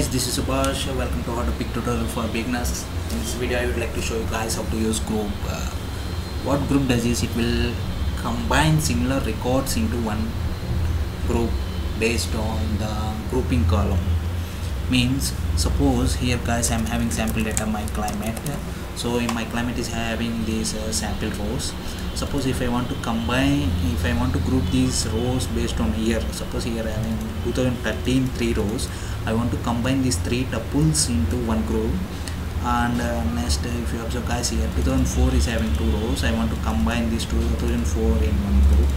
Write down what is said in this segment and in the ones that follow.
guys this is Subhash. Welcome to Hadoop Pig tutorial for beginners. In this video I would like to show you guys how to use group uh, what group does is it will combine similar records into one group based on the grouping column means suppose here guys I'm having sample data my climate. So in my climate is having these uh, sample rows. Suppose if I want to combine if I want to group these rows based on year suppose here I having 2013 three rows. I want to combine these three tuples into one group. And uh, next uh, if you observe guys here 2004 is having two rows. I want to combine these two 2004 in one group.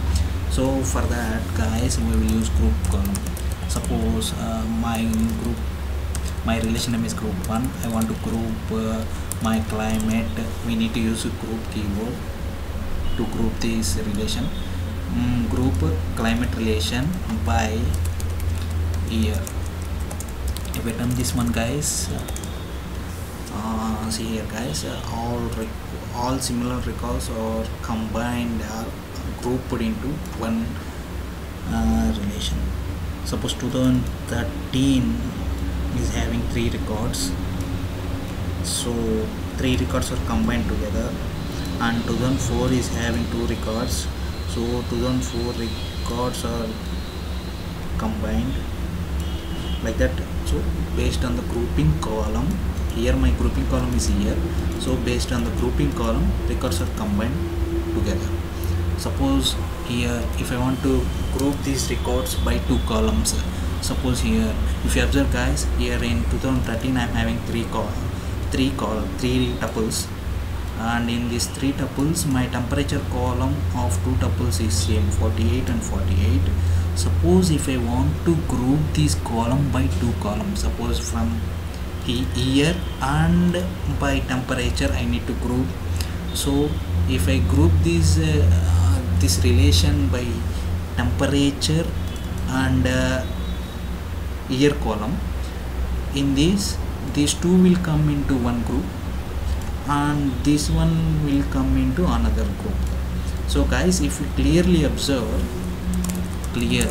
So for that guys we will use group column. Suppose uh, my my relation name is group 1 I want to group uh, my climate. We need to use group keyword to group this relation. Mm, group climate relation by year. If I turn this one guys uh, see here guys uh, all all similar records are combined are grouped into one uh, relation. Suppose 2013 is having three records. So three records are combined together. And 2004 is having two records. So 2004 records are combined like that. So based on the grouping column here my grouping column is here. So based on the grouping column records are combined together. Suppose here if I want to group these records by two columns suppose here if you observe guys here in 2013 I'm having three call three call three tuples. And in these three tuples my temperature column of two tuples is same 48 and 48 suppose if I want to group this column by two columns suppose from year and by temperature I need to group. So if I group this uh, this relation by temperature and uh, year column. In this these two will come into one group and this one will come into another group. So guys if you clearly observe clear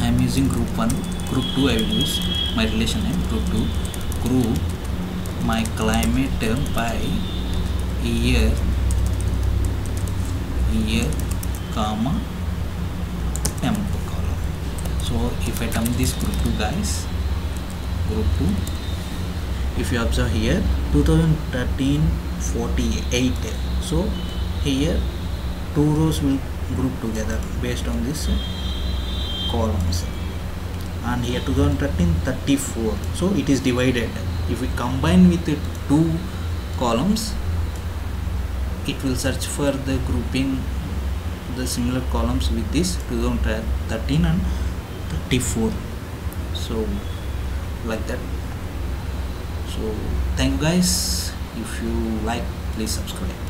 I am using group 1 group 2 I will use my relation name group 2 group my climate term by year year comma so if I dump this group 2 guys group 2 if you observe here 2013 48 so here two rows will group together based on this uh, columns. And here 2013 34 so it is divided. If we combine with the two columns it will search for the grouping the similar columns with this 2013 and 34 so like that. So thank you guys. If you like please subscribe